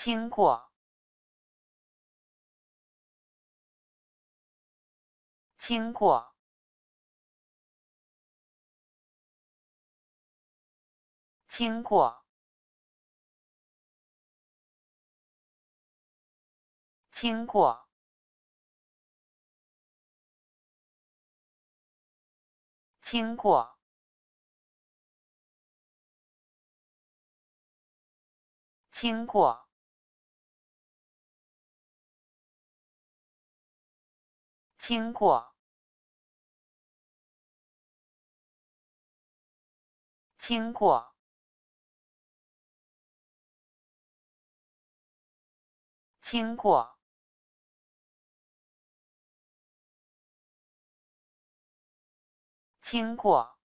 经过，经过，经过，经过，经过。经过，经过，经过，经过，经过。